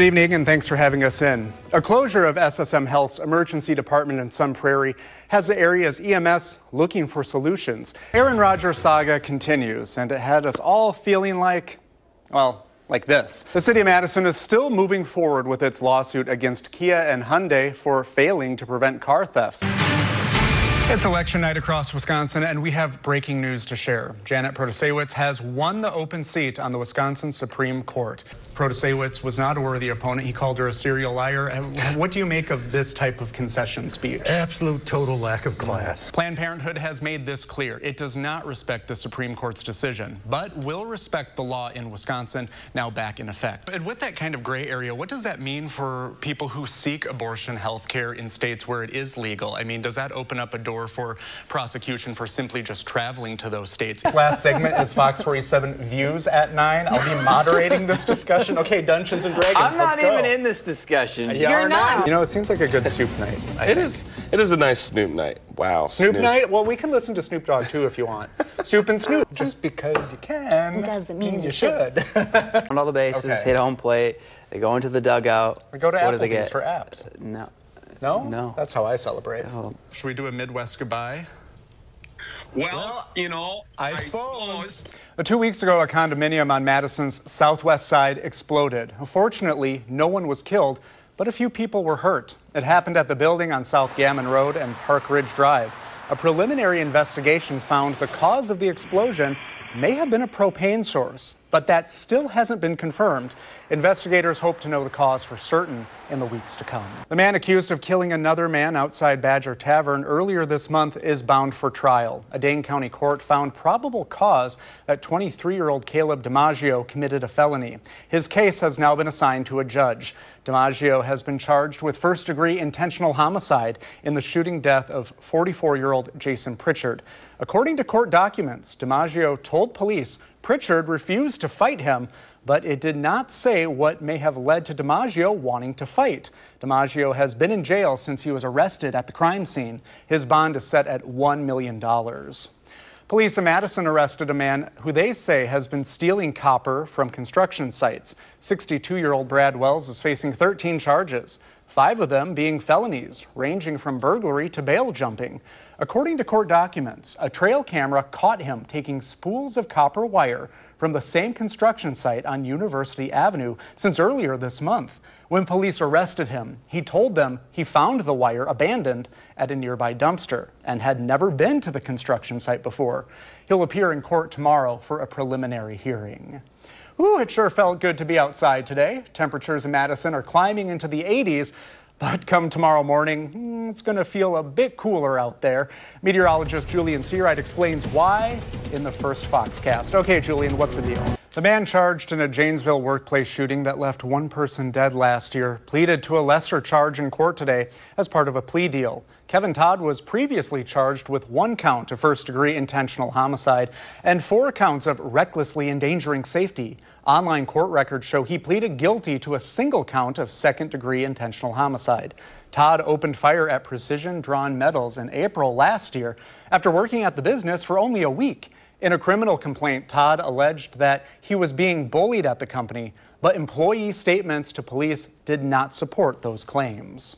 Good evening and thanks for having us in. A closure of SSM Health's emergency department in Sun Prairie has the area's EMS looking for solutions. Aaron Rodgers saga continues and it had us all feeling like, well, like this. The city of Madison is still moving forward with its lawsuit against Kia and Hyundai for failing to prevent car thefts. It's election night across Wisconsin, and we have breaking news to share. Janet Protasiewicz has won the open seat on the Wisconsin Supreme Court. Protasiewicz was not a worthy opponent. He called her a serial liar. Uh, what do you make of this type of concession speech? Absolute total lack of class. Planned Parenthood has made this clear. It does not respect the Supreme Court's decision, but will respect the law in Wisconsin, now back in effect. And with that kind of gray area, what does that mean for people who seek abortion health care in states where it is legal? I mean, does that open up a door for prosecution for simply just traveling to those states. This last segment is Fox 47 Views at 9. I'll be moderating this discussion. Okay, Dungeons and Dragons. I'm not even in this discussion. You You're not. You know, it seems like a good soup night. It is. It is a nice Snoop night. Wow. Snoop, night? Well, we can listen to Snoop Dogg too if you want. Soup and Snoop. Just because you can Doesn't mean you should. On all the bases, Okay. hit home plate. They go into the dugout. we go to what do they Applebee's get? for apps. Uh, no. No? No. That's how I celebrate. Oh, Should we do a Midwest goodbye? Well, you know, I suppose. Uh, Two weeks ago, a condominium on Madison's southwest side exploded. Fortunately, no one was killed, but a few people were hurt. It happened at the building on South Gammon Road and Park Ridge Drive. A preliminary investigation found the cause of the explosion may have been a propane source, but that still hasn't been confirmed. Investigators hope to know the cause for certain in the weeks to come. The man accused of killing another man outside Badger Tavern earlier this month is bound for trial. A Dane County court found probable cause that 23 year old Caleb DiMaggio committed a felony. His case has now been assigned to a judge. DiMaggio has been charged with first degree intentional homicide in the shooting death of 44 year old Jason Pritchard. According to court documents, DiMaggio told police Pritchard refused to fight him, but it did not say what may have led to DiMaggio wanting to fight. DiMaggio has been in jail since he was arrested at the crime scene. His bond is set at $1 million. Police in Madison arrested a man who they say has been stealing copper from construction sites. 62 year old Brad Wells is facing 13 charges, five of them being felonies, ranging from burglary to bail jumping. According to court documents, a trail camera caught him taking spools of copper wire from the same construction site on University Avenue since earlier this month. When police arrested him, he told them he found the wire abandoned at a nearby dumpster and had never been to the construction site before. He'll appear in court tomorrow for a preliminary hearing. Ooh, it sure felt good to be outside today. Temperatures in Madison are climbing into the 80s, but come tomorrow morning, mm, it's going to feel a bit cooler out there. Meteorologist Julian Searight explains why in the first Foxcast. Okay, Julian, what's the deal? The man charged in a Janesville workplace shooting that left one person dead last year pleaded to a lesser charge in court today as part of a plea deal. Kevin Todd was previously charged with one count of first degree intentional homicide and four counts of recklessly endangering safety. Online court records show he pleaded guilty to a single count of second degree intentional homicide. Todd opened fire at Precision Drawn Metals in April last year after working at the business for only a week. In a criminal complaint, Todd alleged that he was being bullied at the company, but employee statements to police did not support those claims.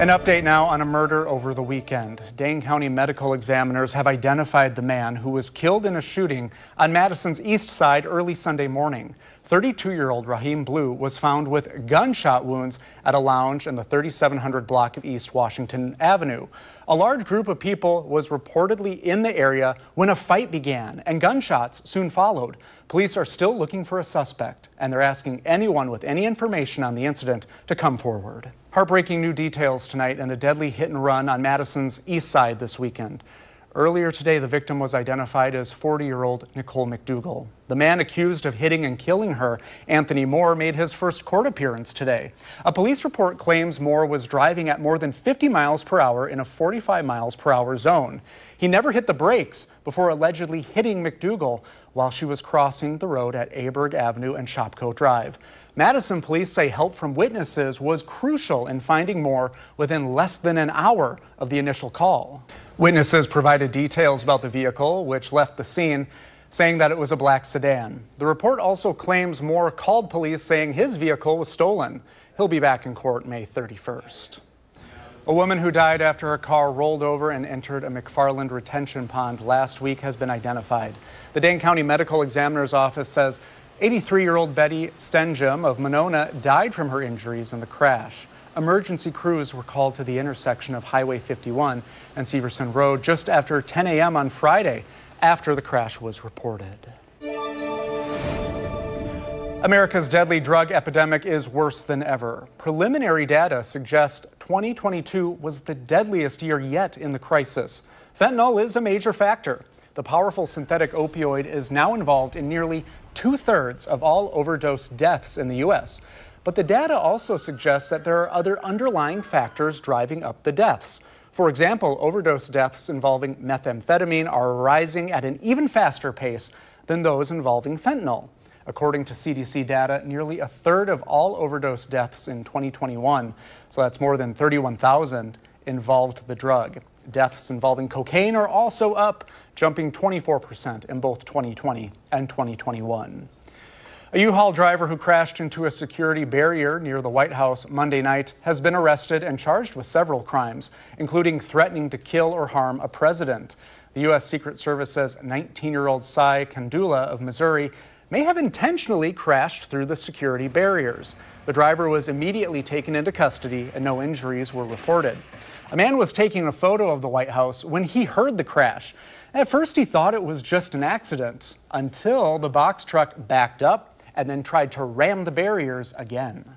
An update now on a murder over the weekend. Dane County medical examiners have identified the man who was killed in a shooting on Madison's east side early Sunday morning. 32 year old Raheem Blue was found with gunshot wounds at a lounge in the 3700 block of East Washington Avenue. A large group of people was reportedly in the area when a fight began, and gunshots soon followed. Police are still looking for a suspect, and they're asking anyone with any information on the incident to come forward. Heartbreaking new details tonight in a deadly hit and run on Madison's east side this weekend. Earlier today, the victim was identified as 40 year old Nicole McDougal. The man accused of hitting and killing her, Anthony Moore, made his first court appearance today. A police report claims Moore was driving at more than 50 miles per hour in a 45 miles per hour zone. He never hit the brakes before allegedly hitting McDougal while she was crossing the road at Aberg Avenue and Shopko Drive. Madison police say help from witnesses was crucial in finding Moore within less than an hour of the initial call. Witnesses provided details about the vehicle, which left the scene. saying that it was a black sedan. The report also claims Moore called police saying his vehicle was stolen. He'll be back in court May 31st. A woman who died after her car rolled over and entered a McFarland retention pond last week has been identified. The Dane County Medical Examiner's Office says 83 year old Betty Stenjum of Monona died from her injuries in the crash. Emergency crews were called to the intersection of Highway 51 and Severson Road just after 10 a.m. on Friday after the crash was reported. America's deadly drug epidemic is worse than ever. Preliminary data suggest 2022 was the deadliest year yet in the crisis. Fentanyl is a major factor. The powerful synthetic opioid is now involved in nearly two thirds of all overdose deaths in the U.S. But the data also suggests that there are other underlying factors driving up the deaths. For example, overdose deaths involving methamphetamine are rising at an even faster pace than those involving fentanyl. According to CDC data, nearly a third of all overdose deaths in 2021, so that's more than 31,000, involved the drug. Deaths involving cocaine are also up, jumping 24% in both 2020 and 2021. A U-Haul driver who crashed into a security barrier near the White House Monday night has been arrested and charged with several crimes, including threatening to kill or harm a president. The U.S. Secret Service says 19-year-old Sai Kandula of Missouri may have intentionally crashed through the security barriers. The driver was immediately taken into custody and no injuries were reported. A man was taking a photo of the White House when he heard the crash. At first, he thought it was just an accident until the box truck backed up and then tried to ram the barriers again.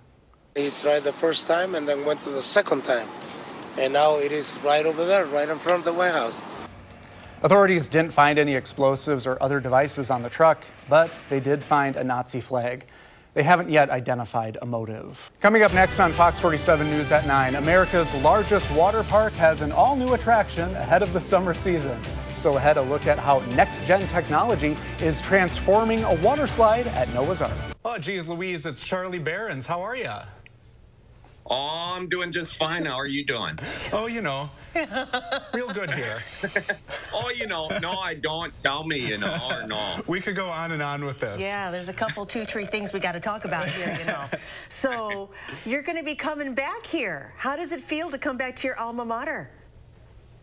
He tried the first time and then went to the second time. And now it is right over there, right in front of the White House. Authorities didn't find any explosives or other devices on the truck, but they did find a Nazi flag. They haven't yet identified a motive. Coming up next on Fox 47 News at 9, America's largest water park has an all new attraction ahead of the summer season. Still ahead, a look at how next gen technology is transforming a water slide at Noah's Ark. Oh, geez, Louise, it's Charlie Berens. How are you? Oh, I'm doing just fine. How are you doing? Oh, you know, real good here. oh, you know, no, I don't. Tell me, you know, or no. We could go on and on with this. Yeah, there's a couple, two, three things we got to talk about here, you know. So you're going to be coming back here. How does it feel to come back to your alma mater?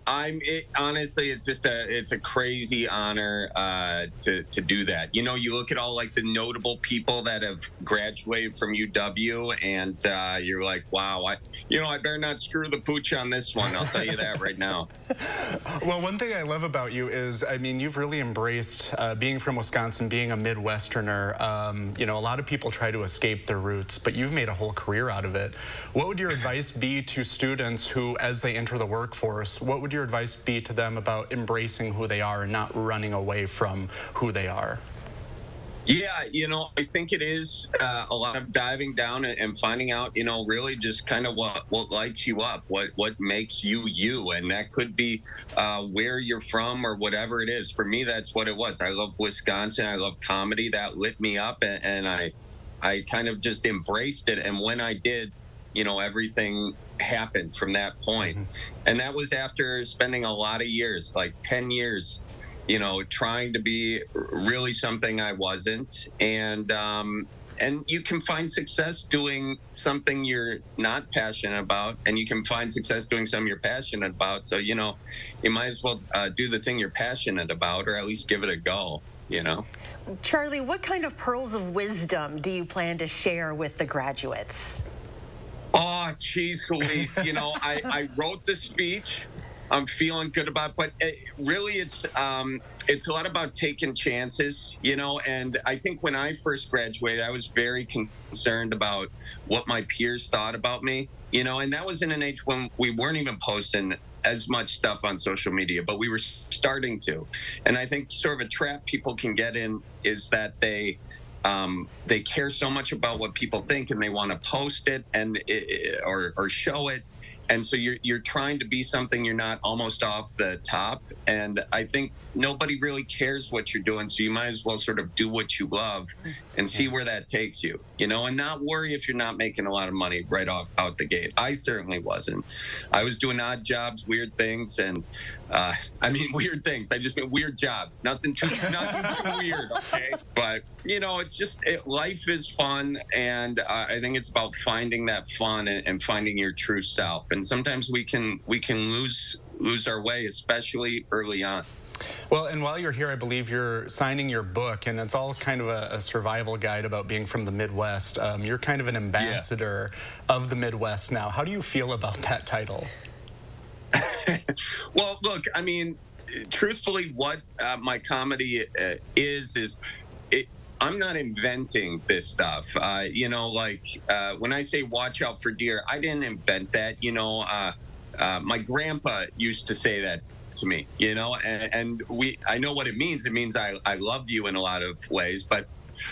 I'm it, honestly, it's just a it's a crazy honor uh, to to do that. You know, you look at all like the notable people that have graduated from UW, and uh, you're like, wow, I you know, I better not screw the pooch on this one. I'll tell you that right now. well, one thing I love about you is, I mean, you've really embraced uh, being from Wisconsin, being a Midwesterner. Um, you know, a lot of people try to escape their roots, but you've made a whole career out of it. What would your advice be to students who, as they enter the workforce, what would your your advice be to them about embracing who they are and not running away from who they are? Yeah, you know, I think it is uh, a lot of diving down and, finding out, you know, really just kind of what what lights you up, what what makes you you, and that could be uh, where you're from or whatever it is. For me, that's what it was. I love Wisconsin. I love comedy. That lit me up, and, and I I kind of just embraced it. And when I did, you know, everything happened from that point. Mm-hmm. And that was after spending a lot of years, like 10 years, you know, trying to be really something I wasn't. And, um, and you can find success doing something you're not passionate about, and you can find success doing something you're passionate about. So, you know, you might as well uh, do the thing you're passionate about, or at least give it a go, you know? Charlie, what kind of pearls of wisdom do you plan to share with the graduates? Oh, geez, Louise. you know, I, I wrote the speech. I'm feeling good about, but it, really, it's um, it's a lot about taking chances, you know. And I think when I first graduated, I was very concerned about what my peers thought about me, you know. And that was in an age when we weren't even posting as much stuff on social media, but we were starting to. And I think sort of a trap people can get in is that they um, they care so much about what people think and they want to post it and it, or, or show it. And so you're you're trying to be something you're not almost off the top. And i think nobody really cares what you're doing. So you might as well sort of do what you love and see where that takes you, you know, and not worry if you're not making a lot of money right off, out the gate. I certainly wasn't. I was doing odd jobs, weird things, and uh, I mean, weird things. I just mean weird jobs. Nothing too, nothing too weird, okay? But, you know, it's just it, life is fun. And uh, I think it's about finding that fun and, and finding your true self. And sometimes we can, we can lose lose our way, especially early on. Well, and while you're here, I believe you're signing your book, and it's all kind of a, a survival guide about being from the Midwest. Um, you're kind of an ambassador yeah. of the Midwest now. How do you feel about that title? well, look, I mean, truthfully, what uh, my comedy uh, is, is it, I'm not inventing this stuff. Uh, you know, like uh, when I say watch out for deer, I didn't invent that. You know, uh, uh, my grandpa used to say that to me, you know, and, and, we, I know what it means. It means I, I love you in a lot of ways, but,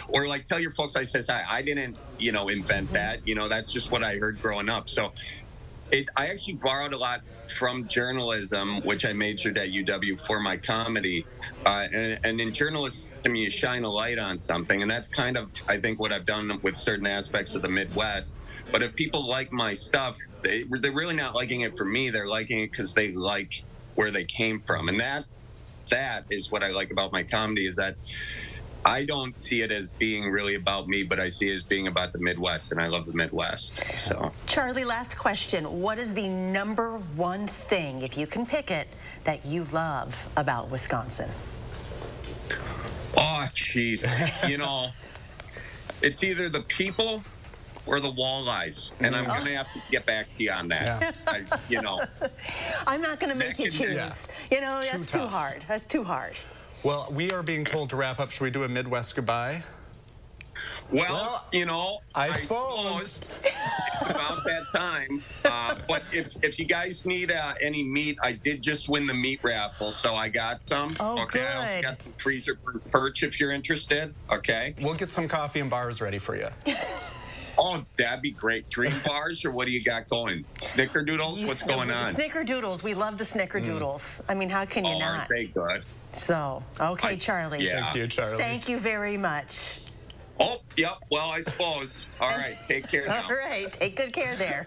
or like tell your folks I says hi. I didn't, you know, invent that. You know, that's just what I heard growing up. So it, I actually borrowed a lot from journalism, which I majored at UW for my comedy. Uh, and, and in journalism, you shine a light on something. And that's kind of, I think, what I've done with certain aspects of the Midwest. But if people like my stuff, they, they're really not liking it for me. They're liking it because they like where they came from. And that that is what I like about my comedy is that I don't see it as being really about me, but I see it as being about the Midwest, and I love the Midwest. So, Charlie, last question: What is the number one thing, if you can pick it, that you love about Wisconsin? Oh, jeez, you know, it's either the people or the walleyes, and I'm going to have to get back to you on that. Yeah. I, you know, I'm not going to make you choose. Yeah. You know, that's too, too hard. That's too hard. Well, we are being told to wrap up. Should we do a Midwest goodbye? Well, well you know, I, I suppose. it's about that time. Uh, but if, if you guys need uh, any meat, I did just win the meat raffle, so I got some. Oh, okay, good. I also got some freezer perch if you're interested. Okay. We'll get some coffee and bars ready for you. Oh, that'd be great. Dream bars, or what do you got going? Snickerdoodles? What's going on? Snickerdoodles. We love the snickerdoodles. Mm. I mean, how can you oh, not? Aren't they good? So, okay, Charlie. Yeah. Thank you, Charlie. Thank you very much. Oh, yep. Well, I suppose. All right. Take care now. All right. Take good care there.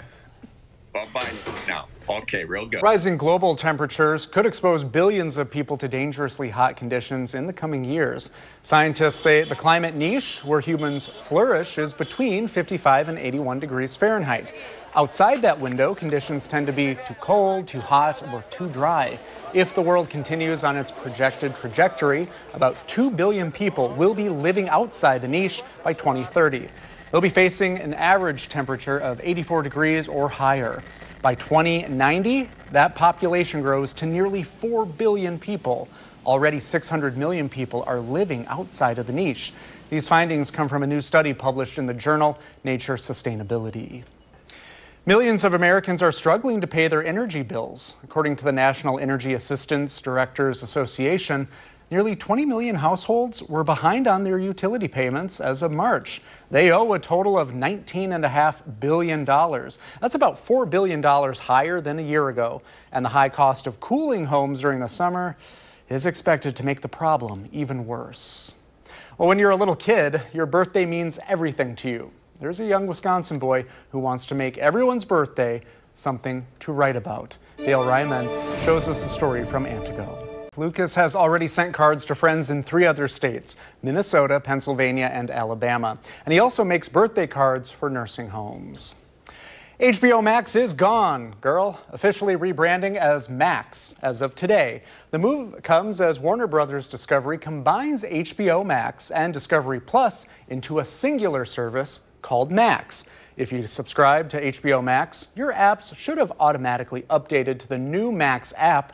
Bye-bye now. Okay, real good. Rising global temperatures could expose billions of people to dangerously hot conditions in the coming years. Scientists say the climate niche where humans flourish is between 55 and 81 degrees Fahrenheit. Outside that window, conditions tend to be too cold, too hot, or too dry. If the world continues on its projected trajectory, about 2 billion people will be living outside the niche by 2030. They'll be facing an average temperature of 84 degrees or higher. By 2090, that population grows to nearly 4 billion people. Already 600 million people are living outside of the niche. These findings come from a new study published in the journal Nature Sustainability. Millions of Americans are struggling to pay their energy bills. According to the National Energy Assistance Directors Association, Nearly 20 million households were behind on their utility payments as of March. They owe a total of $19.5 billion. That's about $4 billion higher than a year ago. And the high cost of cooling homes during the summer is expected to make the problem even worse. Well, when you're a little kid, your birthday means everything to you. There's a young Wisconsin boy who wants to make everyone's birthday something to write about. Dale Ryman shows us a story from Antigo. Lucas has already sent cards to friends in three other states Minnesota, Pennsylvania, and Alabama. And he also makes birthday cards for nursing homes. HBO Max is gone, girl, officially rebranding as Max as of today. The move comes as Warner Brothers Discovery combines HBO Max and Discovery Plus into a singular service called Max. If you subscribe to HBO Max, your apps should have automatically updated to the new Max app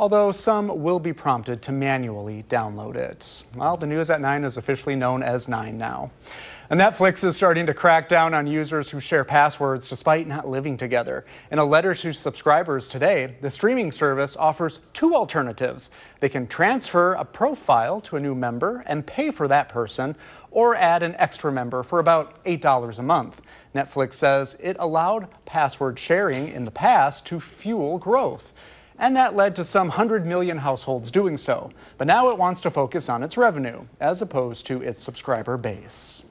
although some will be prompted to manually download it. Well, the news at 9 is officially known as 9 now. Netflix is starting to crack down on users who share passwords despite not living together. In a letter to subscribers today, the streaming service offers two alternatives. They can transfer a profile to a new member and pay for that person, or add an extra member for about $8 a month. Netflix says it allowed password sharing in the past to fuel growth. And that led to some 100 million households doing so. But now it wants to focus on its revenue, as opposed to its subscriber base.